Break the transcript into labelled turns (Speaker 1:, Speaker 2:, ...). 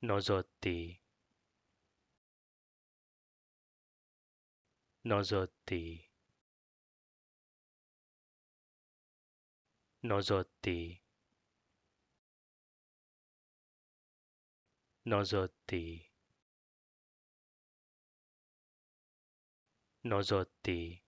Speaker 1: Nozotti. Nozotti. Nozotti. Nozotti. Nozotti.